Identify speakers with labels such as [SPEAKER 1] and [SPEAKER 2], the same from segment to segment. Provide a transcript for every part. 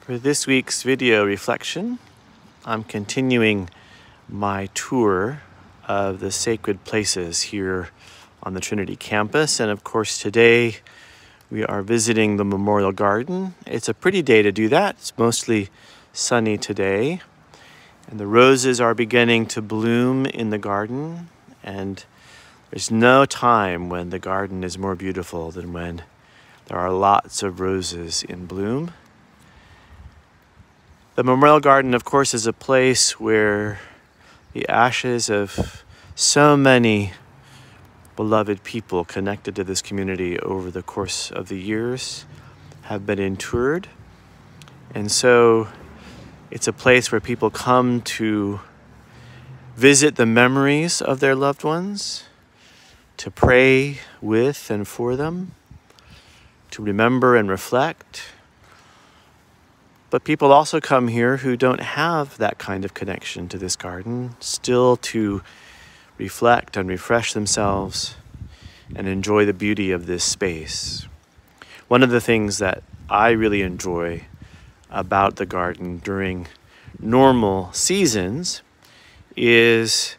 [SPEAKER 1] For this week's video reflection, I'm continuing my tour of the sacred places here on the Trinity campus. And of course, today we are visiting the Memorial Garden. It's a pretty day to do that. It's mostly sunny today. And the roses are beginning to bloom in the garden. And there's no time when the garden is more beautiful than when there are lots of roses in bloom. The Memorial Garden, of course, is a place where the ashes of so many beloved people connected to this community over the course of the years have been interred. And so it's a place where people come to visit the memories of their loved ones, to pray with and for them, to remember and reflect. But people also come here who don't have that kind of connection to this garden, still to reflect and refresh themselves and enjoy the beauty of this space. One of the things that I really enjoy about the garden during normal seasons is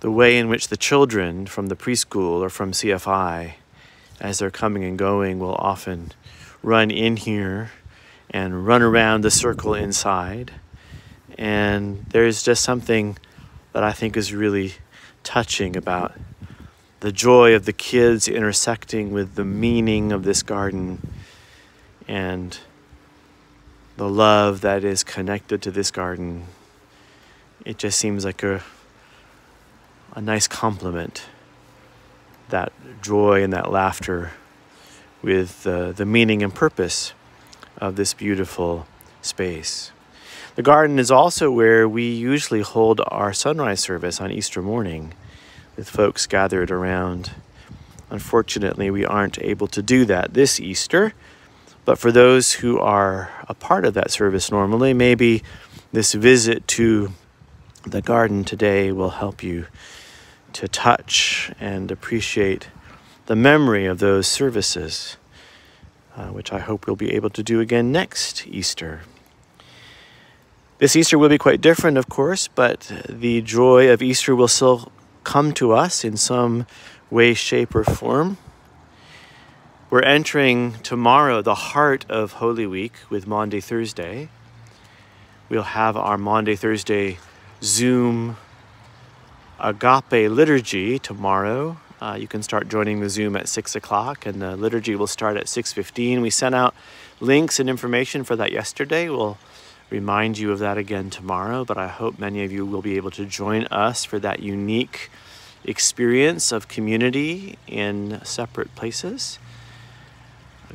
[SPEAKER 1] the way in which the children from the preschool or from CFI as they're coming and going, will often run in here and run around the circle inside. And there's just something that I think is really touching about the joy of the kids intersecting with the meaning of this garden and the love that is connected to this garden. It just seems like a, a nice complement that joy and that laughter with uh, the meaning and purpose of this beautiful space. The garden is also where we usually hold our sunrise service on Easter morning with folks gathered around. Unfortunately, we aren't able to do that this Easter, but for those who are a part of that service normally, maybe this visit to the garden today will help you to touch and appreciate the memory of those services, uh, which I hope we'll be able to do again next Easter. This Easter will be quite different, of course, but the joy of Easter will still come to us in some way, shape, or form. We're entering tomorrow the heart of Holy Week with Maundy Thursday. We'll have our Maundy Thursday Zoom agape liturgy tomorrow. Uh, you can start joining the Zoom at six o'clock, and the liturgy will start at six fifteen. We sent out links and information for that yesterday. We'll remind you of that again tomorrow, but I hope many of you will be able to join us for that unique experience of community in separate places.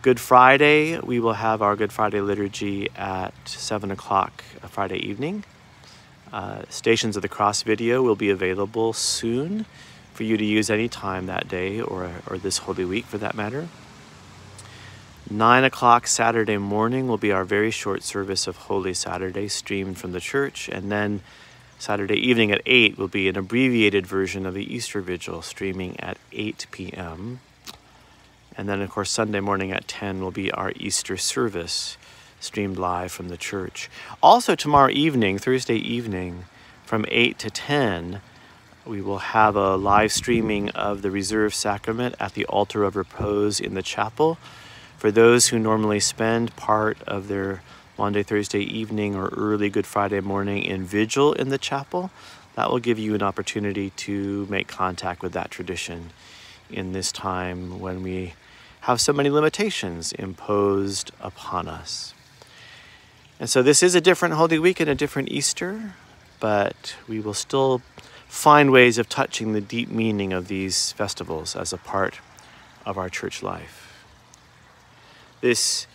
[SPEAKER 1] Good Friday, we will have our Good Friday liturgy at 7 o'clock Friday evening. Uh, Stations of the Cross video will be available soon for you to use any time that day or, or this Holy Week for that matter. 9 o'clock Saturday morning will be our very short service of Holy Saturday streamed from the church. And then Saturday evening at 8 will be an abbreviated version of the Easter Vigil streaming at 8 p.m. And then, of course, Sunday morning at 10 will be our Easter service streamed live from the church. Also, tomorrow evening, Thursday evening, from 8 to 10, we will have a live streaming of the Reserve Sacrament at the Altar of Repose in the chapel. For those who normally spend part of their Maundy, Thursday evening, or early Good Friday morning in vigil in the chapel, that will give you an opportunity to make contact with that tradition in this time when we have so many limitations imposed upon us. And so this is a different Holy Week and a different Easter, but we will still find ways of touching the deep meaning of these festivals as a part of our church life. This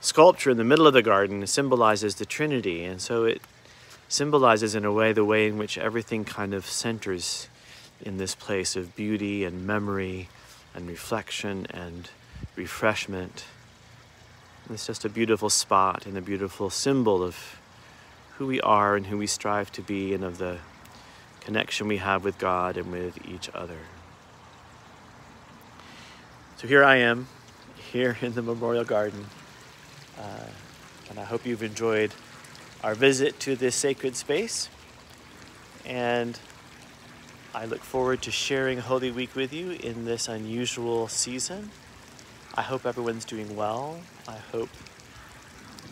[SPEAKER 1] sculpture in the middle of the garden symbolizes the Trinity, and so it symbolizes in a way the way in which everything kind of centers in this place of beauty and memory and reflection and refreshment. It's just a beautiful spot and a beautiful symbol of who we are and who we strive to be and of the connection we have with God and with each other. So here I am, here in the Memorial Garden, uh, And I hope you've enjoyed our visit to this sacred space. And I look forward to sharing Holy Week with you in this unusual season. I hope everyone's doing well. I hope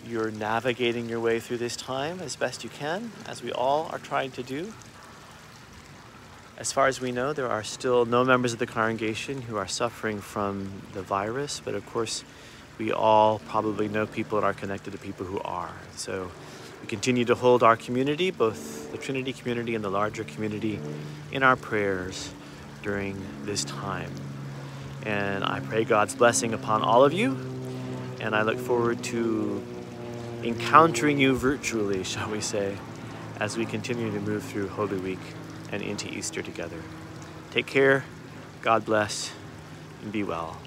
[SPEAKER 1] you're navigating your way through this time as best you can, as we all are trying to do. As far as we know, there are still no members of the congregation who are suffering from the virus, but of course, we all probably know people and are connected to people who are. So we continue to hold our community, both the Trinity community and the larger community, in our prayers during this time. And I pray God's blessing upon all of you, and I look forward to encountering you virtually, shall we say, as we continue to move through Holy Week and into Easter together. Take care, God bless, and be well.